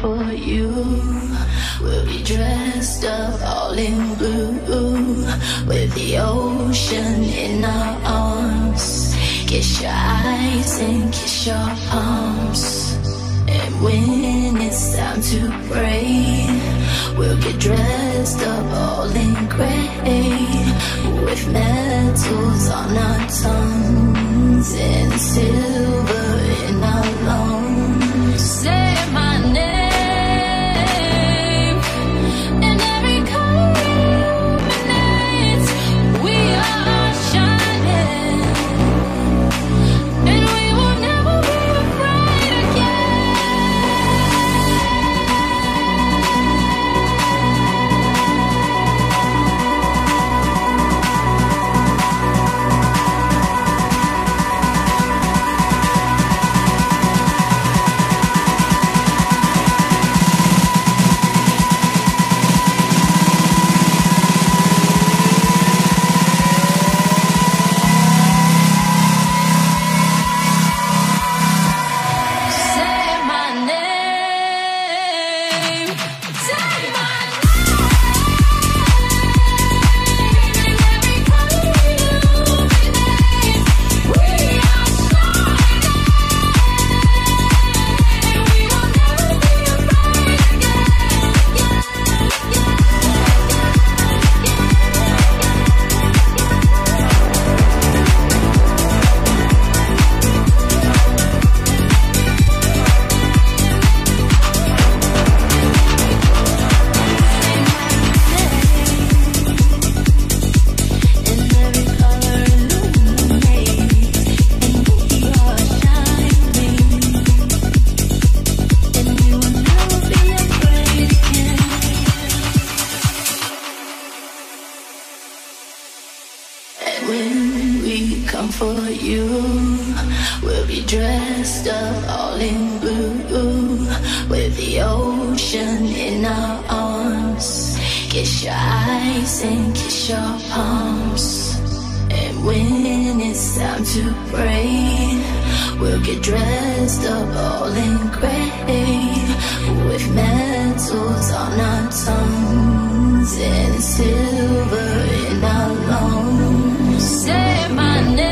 for you. We'll be dressed up all in blue with the ocean in our arms. Kiss your eyes and kiss your palms. And when it's time to pray, we'll get dressed up all in gray with metals on our tongues and silver in our lungs. When we come for you, we'll be dressed up all in blue with the ocean in our arms. Kiss your eyes and kiss your palms. And when it's time to pray, we'll get dressed up all in gray with metals on our tongues and silver in our lungs. My name.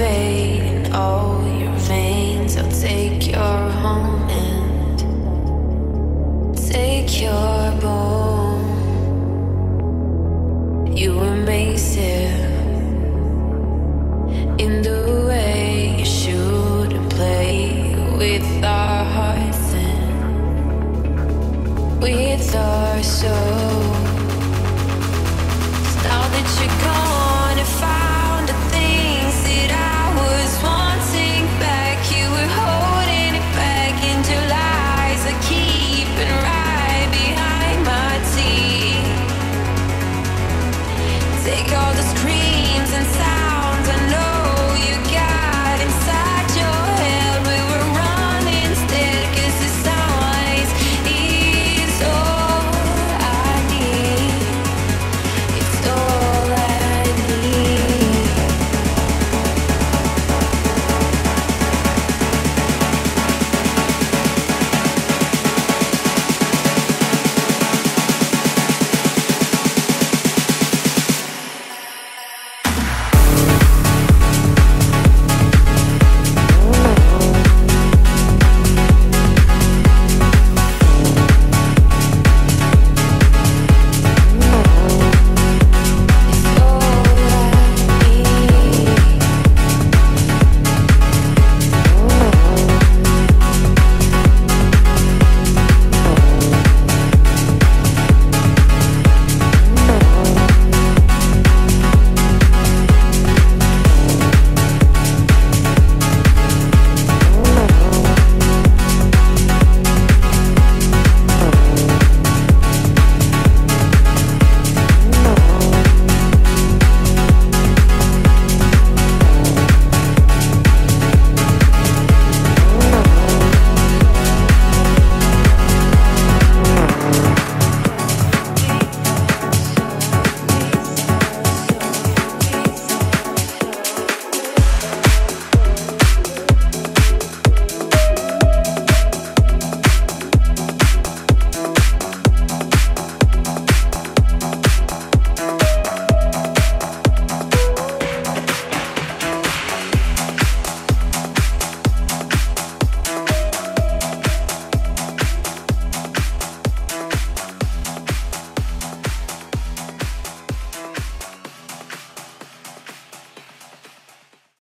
in all your veins. I'll take your home and take your bone. You in the way you shoot and play with our hearts and with our souls. Now that you're gone.